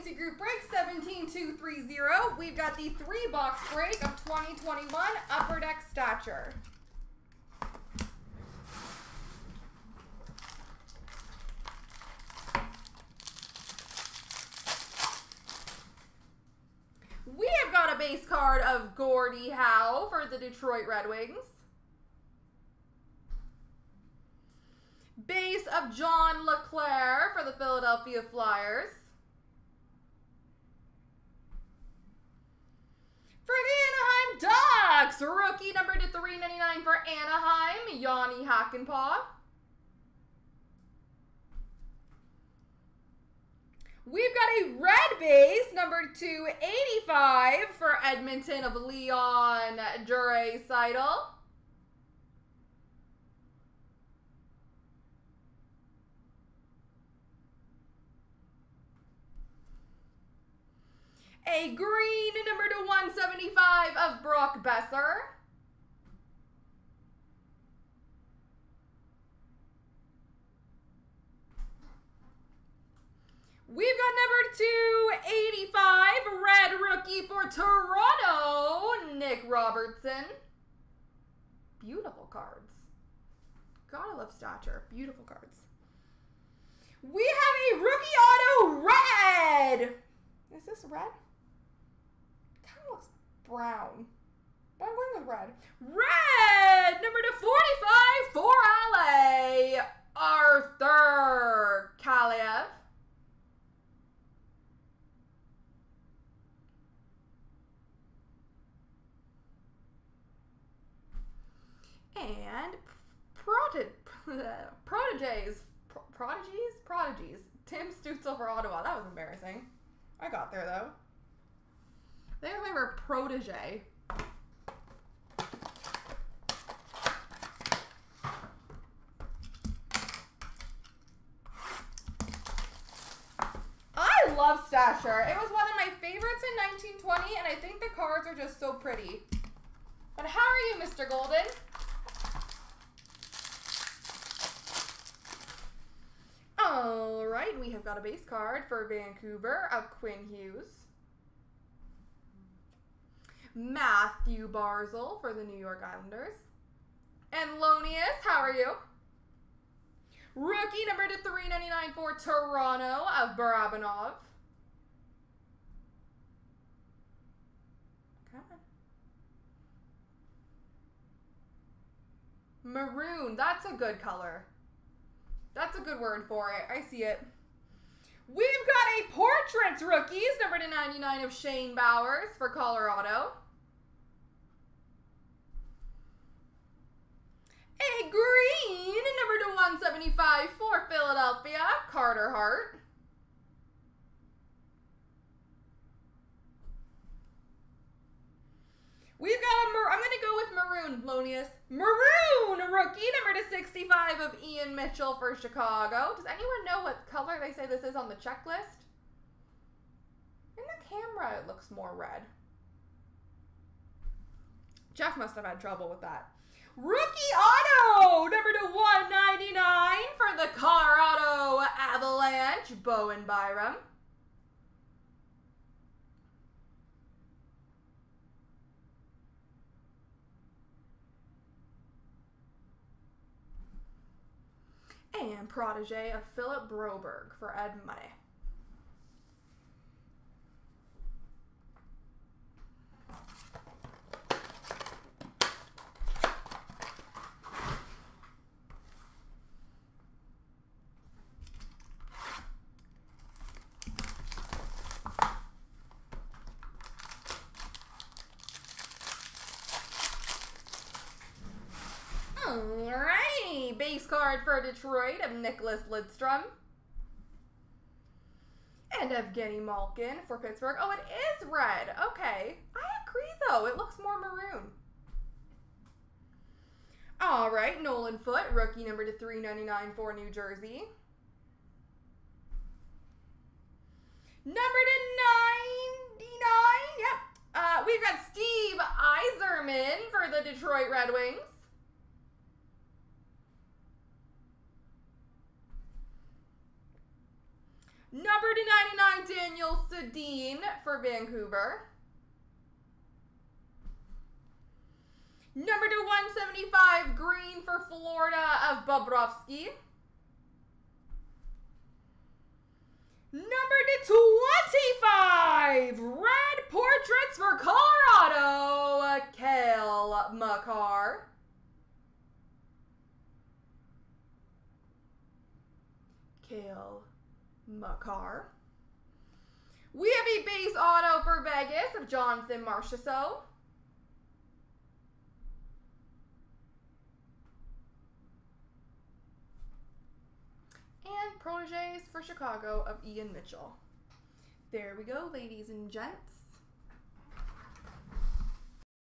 Group Break 17230. We've got the three box break of 2021 Upper Deck Stature. We have got a base card of Gordie Howe for the Detroit Red Wings. Base of John LeClair for the Philadelphia Flyers. For the Anaheim Ducks, rookie number to 399 for Anaheim, Jani Hakanpää. We've got a red base, number 285 for Edmonton of Leon Draisaitl. A green number to 175 of Brock Boeser. We've got number 285, red rookie for Toronto, Nick Robertson. Beautiful cards. Gotta love stature. Beautiful cards. We have a rookie auto red. Is this red? Brown. But I'm going with red. Red! Number to 45 for LA, Arthur Kaliyev. And Prodigies, Prodigies? Prodigies. Tim Stützle for Ottawa. That was embarrassing. I got there though. They remember protege. I love Stature. It was one of my favorites in 1920, and I think the cards are just so pretty. But how are you, Mr. Golden? All right, we have got a base card for Vancouver of Quinn Hughes. Mathew Barzal for the New York Islanders. And Lonius, how are you? Rookie number to 399 for Toronto of Barabanov. Maroon, that's a good color. That's a good word for it. I see it. We've got a Portraits Rookies, number to 99 of Shane Bowers for Colorado. A green, number to 175 for Philadelphia, Carter Hart. We've got a, I'm going to go with maroon, Lonius. Maroon rookie, number to 65 of Ian Mitchell for Chicago. Does anyone know what color they say this is on the checklist? In the camera, it looks more red. Jeff must have had trouble with that. Rookie auto, number to 199 for the Colorado Avalanche, Byram. and protege of Philip Broberg for Ed Money. All right, base card for Detroit of Nicklas Lidstrom. And Evgeny Malkin for Pittsburgh. Oh, it is red. Okay. I agree, though. It looks more maroon. All right, Nolan Foote, rookie number to 399 for New Jersey. Number to 99, yep. Uh, we've got Steve Yzerman for the Detroit Red Wings. Number 99, Daniel Sedin for Vancouver. Number to 175, green for Florida of Bobrovsky. Number to 25, red portraits for Colorado, Cale Makar. Cale Makar. We have a base auto for Vegas of Jonathan Marchessault. and proteges for Chicago of Ian Mitchell. There we go, ladies and gents.